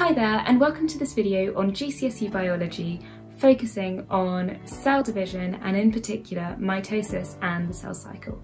Hi there and welcome to this video on GCSE biology focusing on cell division and in particular mitosis and the cell cycle.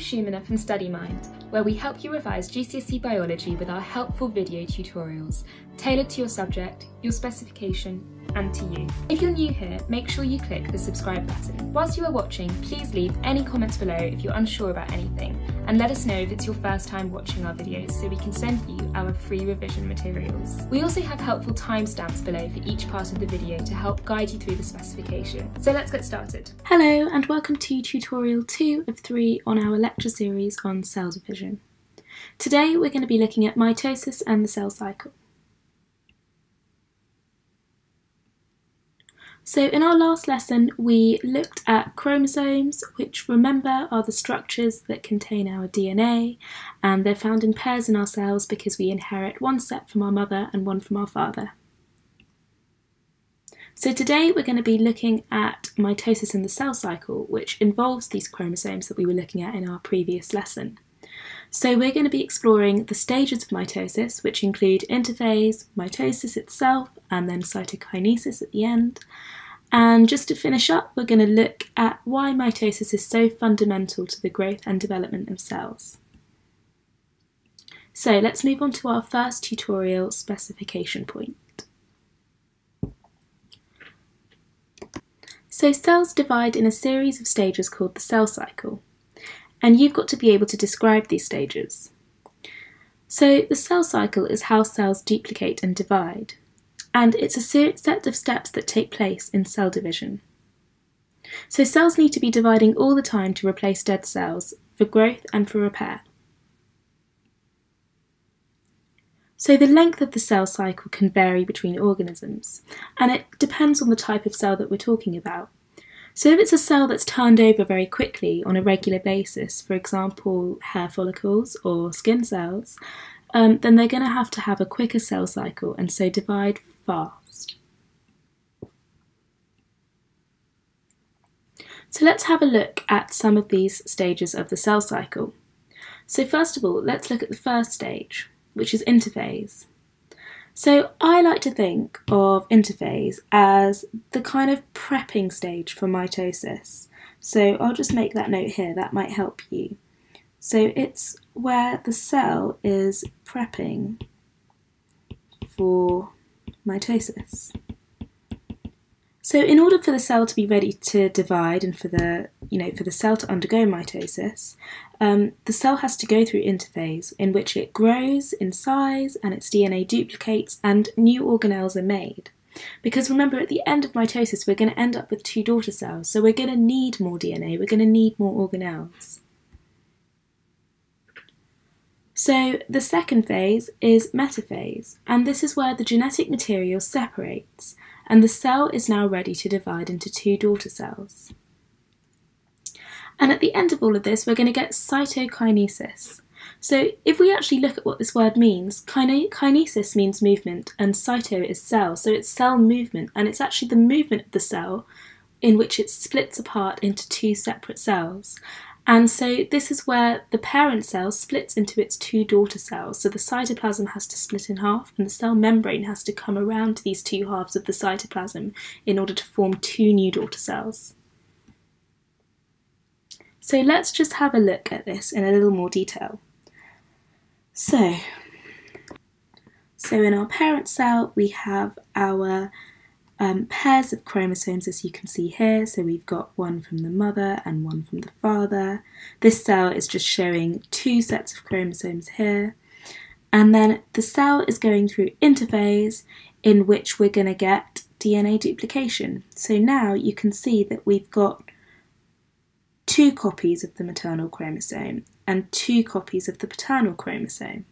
I'm Shumina from StudyMind, where we help you revise GCSE biology with our helpful video tutorials tailored to your subject, your specification and to you. If you're new here, make sure you click the subscribe button. Whilst you are watching, please leave any comments below if you're unsure about anything, and let us know if it's your first time watching our videos so we can send you our free revision materials. We also have helpful timestamps below for each part of the video to help guide you through the specification. So let's get started. Hello and welcome to tutorial 2 of 3 on our lecture series on cell division. Today we're going to be looking at mitosis and the cell cycle. So in our last lesson we looked at chromosomes which remember are the structures that contain our DNA and they're found in pairs in our cells because we inherit one set from our mother and one from our father. So today we're going to be looking at mitosis in the cell cycle which involves these chromosomes that we were looking at in our previous lesson. So we're going to be exploring the stages of mitosis, which include interphase, mitosis itself, and then cytokinesis at the end. And just to finish up, we're going to look at why mitosis is so fundamental to the growth and development of cells. So let's move on to our first tutorial specification point. So cells divide in a series of stages called the cell cycle and you've got to be able to describe these stages. So the cell cycle is how cells duplicate and divide, and it's a set of steps that take place in cell division. So cells need to be dividing all the time to replace dead cells for growth and for repair. So the length of the cell cycle can vary between organisms, and it depends on the type of cell that we're talking about. So if it's a cell that's turned over very quickly on a regular basis, for example, hair follicles or skin cells, um, then they're going to have to have a quicker cell cycle and so divide fast. So let's have a look at some of these stages of the cell cycle. So first of all, let's look at the first stage, which is interphase. So I like to think of interphase as the kind of prepping stage for mitosis. So I'll just make that note here, that might help you. So it's where the cell is prepping for mitosis. So in order for the cell to be ready to divide and for the, you know, for the cell to undergo mitosis, um, the cell has to go through interphase in which it grows in size and its DNA duplicates and new organelles are made. Because remember, at the end of mitosis, we're going to end up with two daughter cells, so we're going to need more DNA, we're going to need more organelles. So the second phase is metaphase, and this is where the genetic material separates and the cell is now ready to divide into two daughter cells. And at the end of all of this, we're going to get cytokinesis. So if we actually look at what this word means, kinesis means movement and cyto is cell, so it's cell movement and it's actually the movement of the cell in which it splits apart into two separate cells. And so this is where the parent cell splits into its two daughter cells. So the cytoplasm has to split in half and the cell membrane has to come around these two halves of the cytoplasm in order to form two new daughter cells. So let's just have a look at this in a little more detail. So, so in our parent cell we have our um, pairs of chromosomes as you can see here. So we've got one from the mother and one from the father. This cell is just showing two sets of chromosomes here. And then the cell is going through interphase in which we're going to get DNA duplication. So now you can see that we've got two copies of the maternal chromosome and two copies of the paternal chromosome.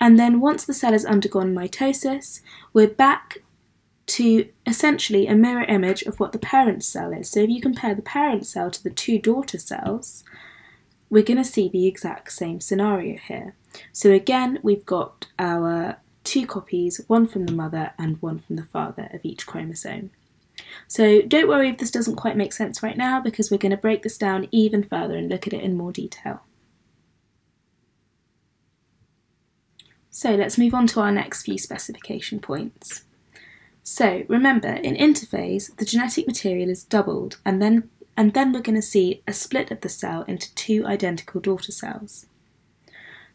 And then once the cell has undergone mitosis, we're back to essentially a mirror image of what the parent cell is. So if you compare the parent cell to the two daughter cells, we're going to see the exact same scenario here. So again, we've got our two copies, one from the mother and one from the father of each chromosome. So don't worry if this doesn't quite make sense right now because we're going to break this down even further and look at it in more detail. So let's move on to our next few specification points. So remember, in interphase, the genetic material is doubled and then, and then we're going to see a split of the cell into two identical daughter cells.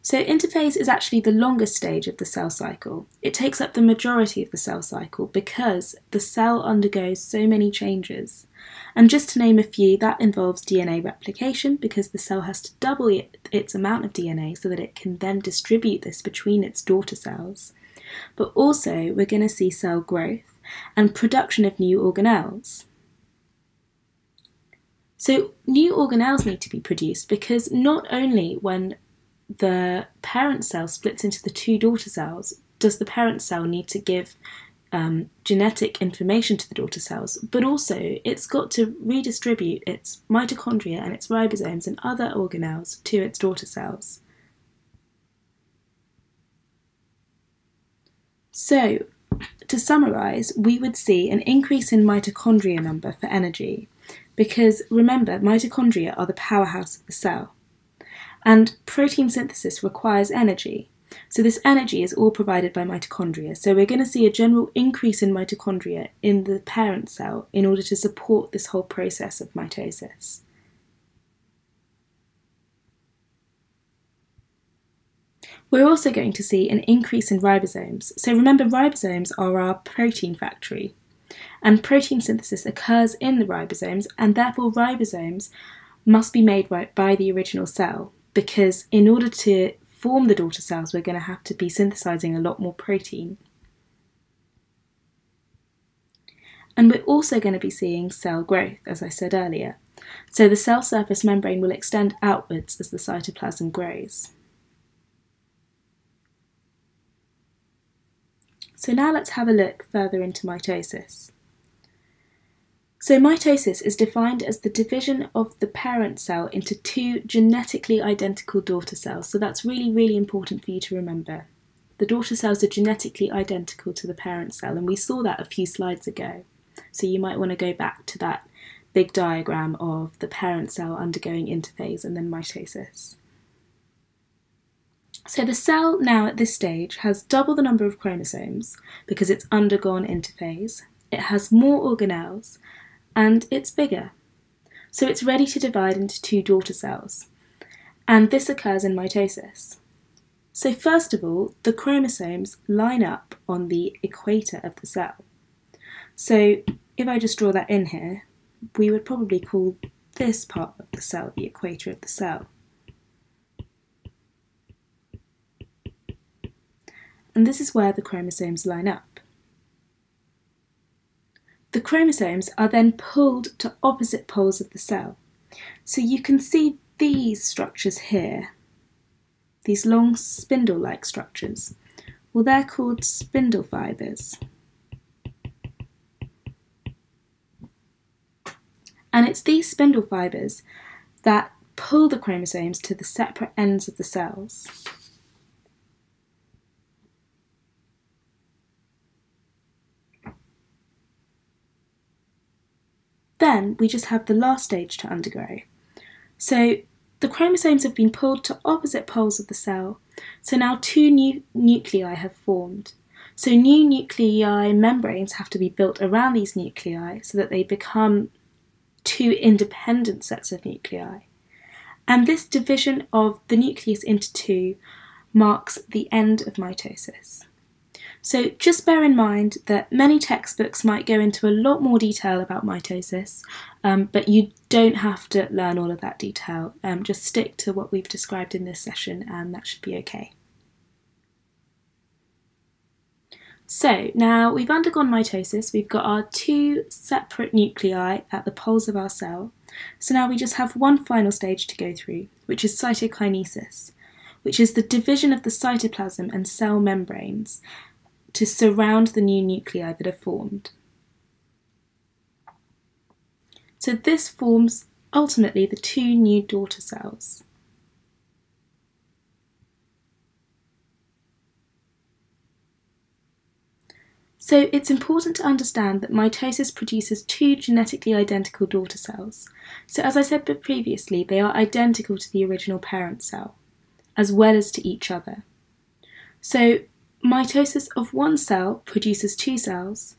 So interphase is actually the longest stage of the cell cycle. It takes up the majority of the cell cycle because the cell undergoes so many changes. And just to name a few, that involves DNA replication because the cell has to double its amount of DNA so that it can then distribute this between its daughter cells. But also, we're going to see cell growth and production of new organelles. So, new organelles need to be produced because not only when the parent cell splits into the two daughter cells, does the parent cell need to give um, genetic information to the daughter cells, but also it's got to redistribute its mitochondria and its ribosomes and other organelles to its daughter cells. So, to summarise, we would see an increase in mitochondria number for energy, because remember, mitochondria are the powerhouse of the cell. And protein synthesis requires energy. So this energy is all provided by mitochondria. So we're going to see a general increase in mitochondria in the parent cell in order to support this whole process of mitosis. We're also going to see an increase in ribosomes. So remember, ribosomes are our protein factory, and protein synthesis occurs in the ribosomes, and therefore ribosomes must be made by the original cell because in order to form the daughter cells, we're going to have to be synthesizing a lot more protein. And we're also going to be seeing cell growth, as I said earlier. So the cell surface membrane will extend outwards as the cytoplasm grows. So now let's have a look further into mitosis. So mitosis is defined as the division of the parent cell into two genetically identical daughter cells. So that's really, really important for you to remember. The daughter cells are genetically identical to the parent cell, and we saw that a few slides ago. So you might want to go back to that big diagram of the parent cell undergoing interphase and then mitosis. So the cell now at this stage has double the number of chromosomes because it's undergone interphase. It has more organelles and it's bigger. So it's ready to divide into two daughter cells. And this occurs in mitosis. So, first of all, the chromosomes line up on the equator of the cell. So, if I just draw that in here, we would probably call this part of the cell the equator of the cell. And this is where the chromosomes line up. The chromosomes are then pulled to opposite poles of the cell. So you can see these structures here, these long spindle like structures. Well, they're called spindle fibres. And it's these spindle fibres that pull the chromosomes to the separate ends of the cells. Then we just have the last stage to undergo. So the chromosomes have been pulled to opposite poles of the cell, so now two new nuclei have formed. So new nuclei membranes have to be built around these nuclei so that they become two independent sets of nuclei. And this division of the nucleus into two marks the end of mitosis. So just bear in mind that many textbooks might go into a lot more detail about mitosis, um, but you don't have to learn all of that detail. Um, just stick to what we've described in this session and that should be okay. So now we've undergone mitosis, we've got our two separate nuclei at the poles of our cell. So now we just have one final stage to go through, which is cytokinesis, which is the division of the cytoplasm and cell membranes to surround the new nuclei that are formed. So this forms ultimately the two new daughter cells. So it's important to understand that mitosis produces two genetically identical daughter cells. So as I said previously, they are identical to the original parent cell, as well as to each other. So mitosis of one cell produces two cells.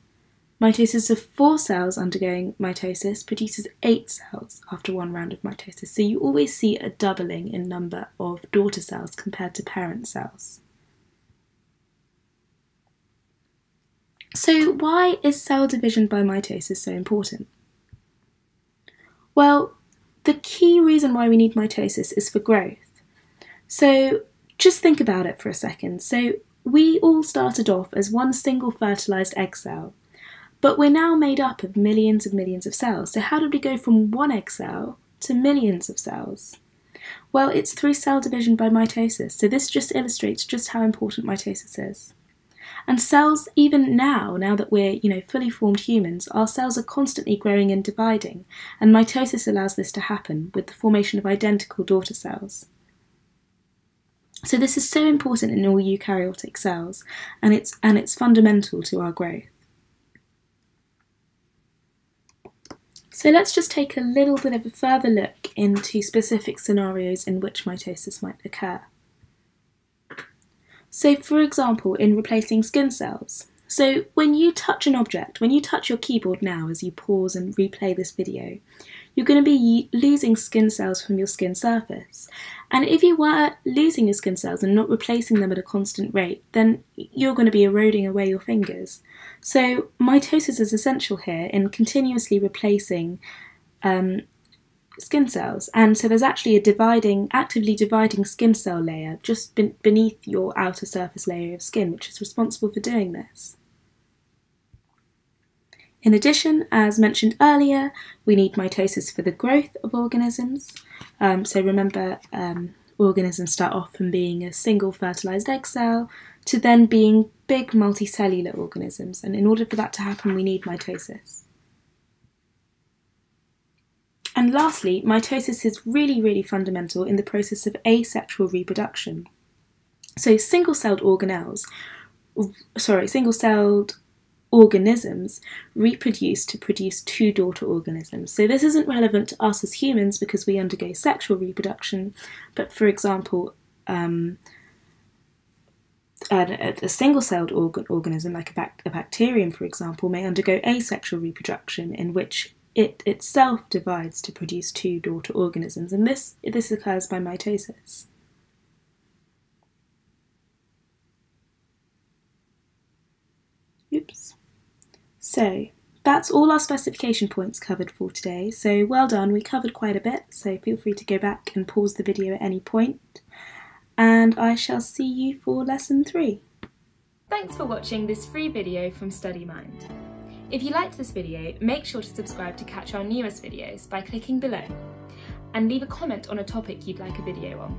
Mitosis of four cells undergoing mitosis produces eight cells after one round of mitosis. So you always see a doubling in number of daughter cells compared to parent cells. So, why is cell division by mitosis so important? Well, the key reason why we need mitosis is for growth. So, just think about it for a second. So, we all started off as one single fertilised egg cell, but we're now made up of millions and millions of cells. So, how did we go from one egg cell to millions of cells? Well, it's through cell division by mitosis. So, this just illustrates just how important mitosis is. And cells, even now, now that we're, you know, fully formed humans, our cells are constantly growing and dividing, and mitosis allows this to happen with the formation of identical daughter cells. So this is so important in all eukaryotic cells, and it's and it's fundamental to our growth. So let's just take a little bit of a further look into specific scenarios in which mitosis might occur. So for example, in replacing skin cells. So when you touch an object, when you touch your keyboard now as you pause and replay this video, you're going to be losing skin cells from your skin surface. And if you were losing your skin cells and not replacing them at a constant rate, then you're going to be eroding away your fingers. So mitosis is essential here in continuously replacing um, skin cells. And so there's actually a dividing, actively dividing skin cell layer just beneath your outer surface layer of skin, which is responsible for doing this. In addition, as mentioned earlier, we need mitosis for the growth of organisms. Um, so remember, um, organisms start off from being a single fertilized egg cell to then being big multicellular organisms. And in order for that to happen, we need mitosis. And lastly, mitosis is really, really fundamental in the process of asexual reproduction. So single-celled organelles, sorry, single-celled organisms reproduce to produce two daughter organisms. So this isn't relevant to us as humans because we undergo sexual reproduction, but for example, um, a, a single-celled organ, organism, like a, bac a bacterium, for example, may undergo asexual reproduction, in which it itself divides to produce two daughter organisms, and this, this occurs by mitosis. So, that's all our specification points covered for today, so well done, we covered quite a bit, so feel free to go back and pause the video at any point, and I shall see you for lesson 3. Thanks for watching this free video from StudyMind. If you liked this video, make sure to subscribe to catch our newest videos by clicking below and leave a comment on a topic you'd like a video on.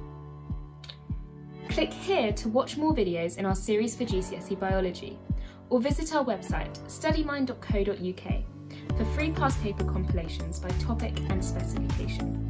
Click here to watch more videos in our series for GCSE Biology or visit our website studymind.co.uk for free past paper compilations by topic and specification.